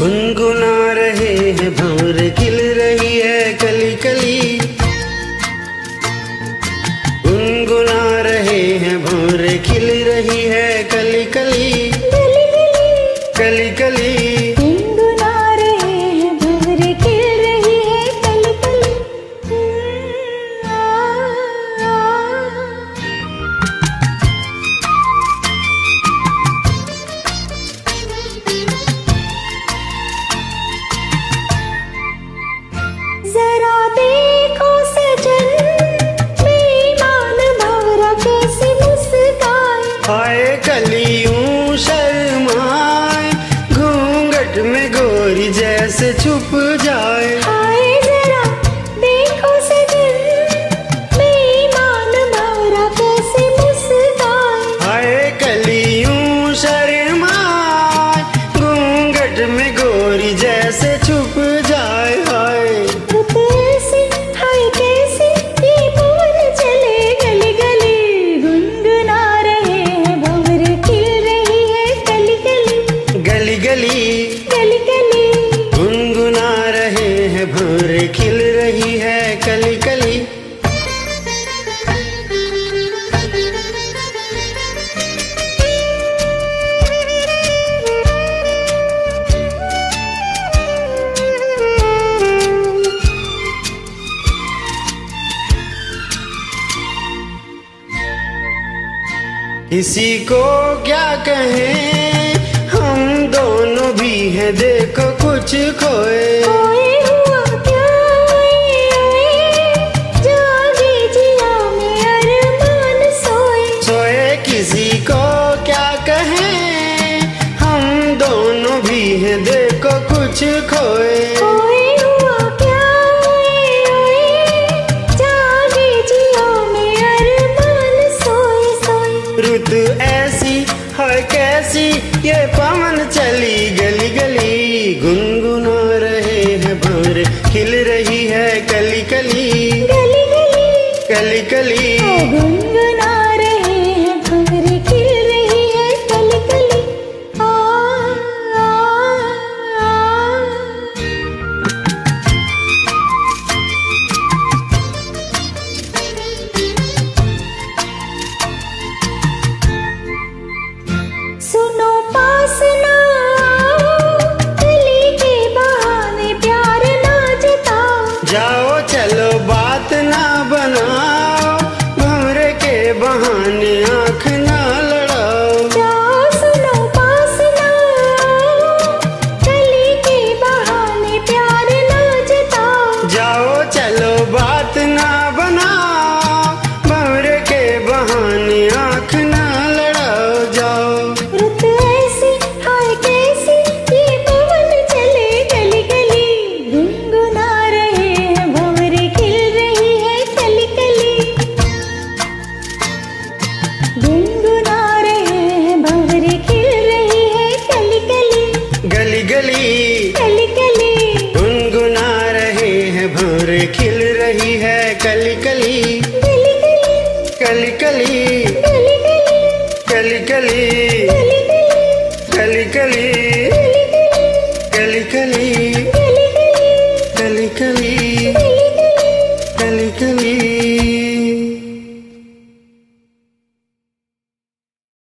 गुनगुना रहे हैं, भंवर खिल रही है कली कली। गुनगुना रहे हैं, भंवर खिल रही है हाय गली इसी को क्या कहें? हम दोनों भी हैं देखो कुछ खोए। किसी को क्या कहें? हम दोनों भी हैं देखो कुछ खोए। पवन चली गई। जाओ चलो बात ना बनाओ भमरे के बहाने आँख ना लड़ाओ। जाओ सुनो पास ना गली के बहाने प्यार ना जताओ। जाओ चलो बात ना గలి గలి గలి గలి